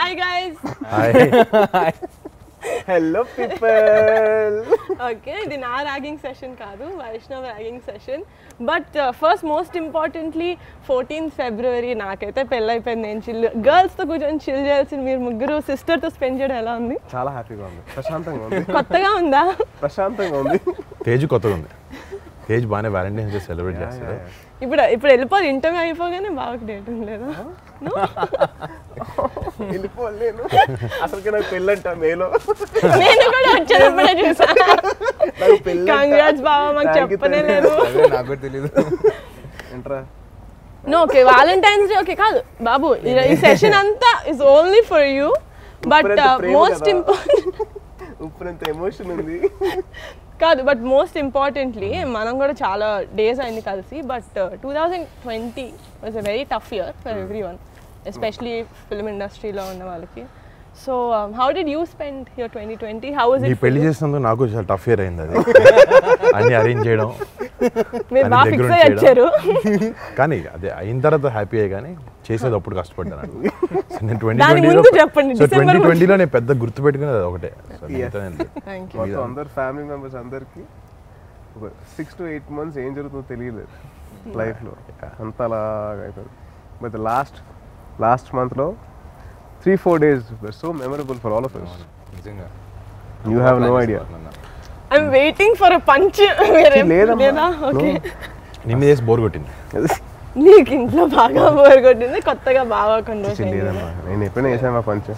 Hi guys hi hello people okay ఇది నా ragging session కాదు Vaishnav ragging session but first most importantly fourteenth February నాకైతే పెళ్ళైపోయింది. నేను చిల్ గర్ల్స్తో కూర్చొని చిల్ చేయాల్సింది మీరు ముగ్గురు సిస్టర్తో స్పెండ్ చేయడం ఎలా ఉంది? చాలా హ్యాపీగా ఉంది. ప్రశాంతంగా ఉంది. కొత్తగా ఉందా? ప్రశాంతంగా ఉంది. తేజ్ కొత్తగా ఉంది. తేజ్ బాగానే వ్యాలంటైన్స్ డే సెలబ్రేట్ చేస్తాడు ఇప్పుడు ఇప్పుడు వెళ్ళిపోదు ఇంటర్వ్యూ అయిపోగానే బాగా డేట్ లేదా No? వెళ్ళిపోలేను అసలుకి నాకు పెళ్ళంట మేలో. నేను కూడా వచ్చేటప్పుడే చూసాను నాకు పెళ్ళంట. కంగ్రాట్స్ బావ మాకు చెప్పనే. లేదు. నాకు కూడా తెలీదు. ఏంట్రా? No okay Valentine's Day okay కాదు. బాబు ఈ- సెషన్ అంతా is only for you but most కదా. ఇంపార్టెంట్ ఎమోషన్ ఉంది. కాదు బట్ మోస్ట్ ఇంపార్టెంట్లీ మనం కూడా చాలా డేస్ అయింది కలిసి but two thousand twenty was a very tough year for everyone especially film ఇండస్ట్రీలో ఉన్న వాళ్ళకి. So how did you spend your twenty twenty how is it పెళ్ళి చేసినందుకు నాకు చాలా టఫ్ ఇయర్ అయింది అది. అన్ని అరేంజ్ చేయడం మీరు బాగా ఫిక్స్ అయ్యి వచ్చారు. కానీ అదే అయిన తర్వాత హ్యాపీ అయ్యి కానీ చేసేది అప్పుడు కష్టపడ్డాను నేను. ట్వంటీ ట్వంటీలో చెప్పండి, సో ట్వంటీ. ట్వంటీలో నేను పెద్ద గుర్తు పెట్టుకునేది అది ఒకటే. అందరు ఫ్యామిలీ మెంబర్స్ అందరికి ఒక సిక్స్ టు ఎయిట్ మంత్స్ ఏం జరుగుతుందో తెలియలేదు లైఫ్లో అంత అలాగా అయిపోయింది. బట్ లాస్ట్ లాస్ట్ మంత్లో three four days so memorable for all of us. నిజంగా. You have no idea I'm waiting for a punch. లేదా? ఓకే నీ మీద వేసి బోర్ కొట్టింది. నీకు ఇంట్లో బాగా బోర్ కొట్టింది కొత్తగా బాగా రోజులు లేదమ్మా. నేను ఎప్పుడైనా చేసాను మా పంచం